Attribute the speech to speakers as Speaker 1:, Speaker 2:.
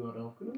Speaker 1: 그거라고. 그런